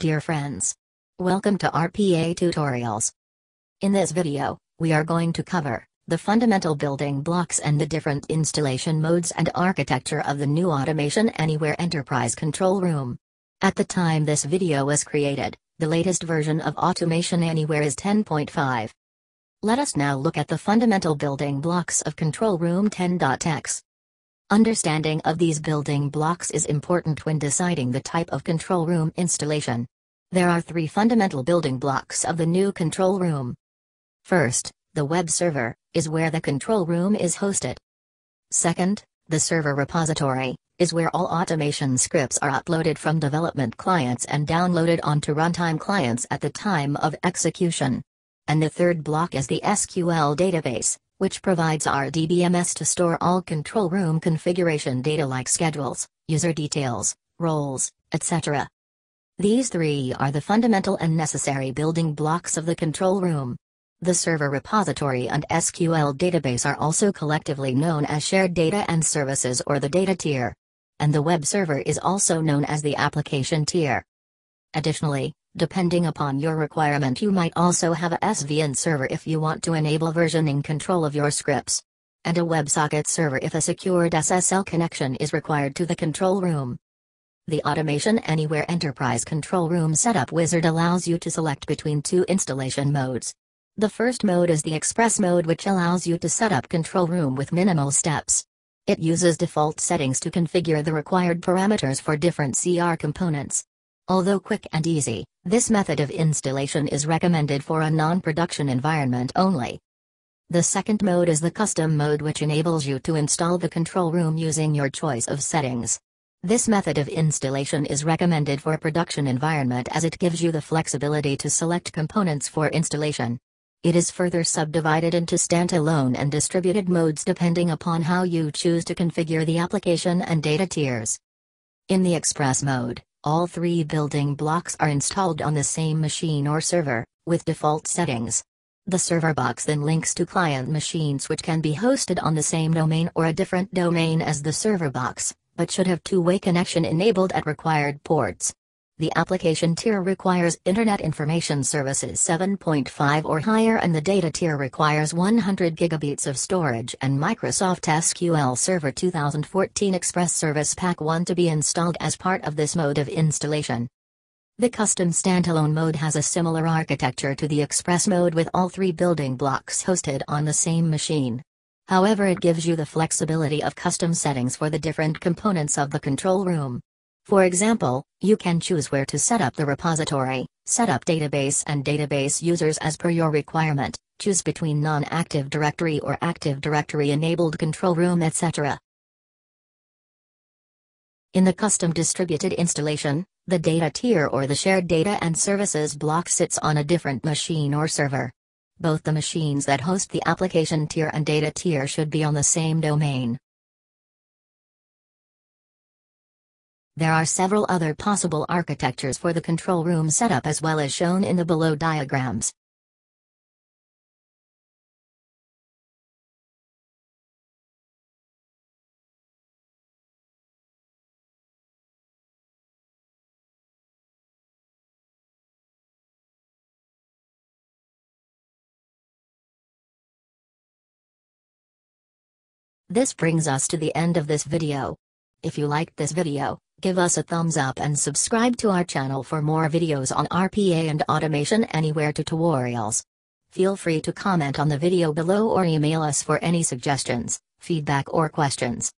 Dear friends, welcome to RPA Tutorials. In this video, we are going to cover the fundamental building blocks and the different installation modes and architecture of the new Automation Anywhere Enterprise Control Room. At the time this video was created, the latest version of Automation Anywhere is 10.5. Let us now look at the fundamental building blocks of Control Room 10.x. Understanding of these building blocks is important when deciding the type of control room installation. There are three fundamental building blocks of the new control room. First, the web server, is where the control room is hosted. Second, the server repository, is where all automation scripts are uploaded from development clients and downloaded onto runtime clients at the time of execution. And the third block is the SQL database, which provides RDBMS to store all control room configuration data like schedules, user details, roles, etc. These three are the fundamental and necessary building blocks of the control room. The server repository and SQL database are also collectively known as shared data and services or the data tier. And the web server is also known as the application tier. Additionally, Depending upon your requirement you might also have a SVN server if you want to enable versioning control of your scripts. And a WebSocket server if a secured SSL connection is required to the control room. The Automation Anywhere Enterprise Control Room Setup Wizard allows you to select between two installation modes. The first mode is the Express mode which allows you to set up control room with minimal steps. It uses default settings to configure the required parameters for different CR components. Although quick and easy, this method of installation is recommended for a non-production environment only. The second mode is the custom mode which enables you to install the control room using your choice of settings. This method of installation is recommended for a production environment as it gives you the flexibility to select components for installation. It is further subdivided into standalone and distributed modes depending upon how you choose to configure the application and data tiers. In the Express mode, all three building blocks are installed on the same machine or server, with default settings. The server box then links to client machines which can be hosted on the same domain or a different domain as the server box, but should have two-way connection enabled at required ports. The application tier requires Internet Information Services 7.5 or higher and the data tier requires 100 gigabits of storage and Microsoft SQL Server 2014 Express Service Pack 1 to be installed as part of this mode of installation. The custom standalone mode has a similar architecture to the Express mode with all three building blocks hosted on the same machine. However it gives you the flexibility of custom settings for the different components of the control room. For example, you can choose where to set up the repository, set up database and database users as per your requirement, choose between non-active directory or active directory enabled control room etc. In the custom distributed installation, the data tier or the shared data and services block sits on a different machine or server. Both the machines that host the application tier and data tier should be on the same domain. There are several other possible architectures for the control room setup as well as shown in the below diagrams. This brings us to the end of this video. If you liked this video, give us a thumbs up and subscribe to our channel for more videos on RPA and Automation Anywhere tutorials. Feel free to comment on the video below or email us for any suggestions, feedback or questions.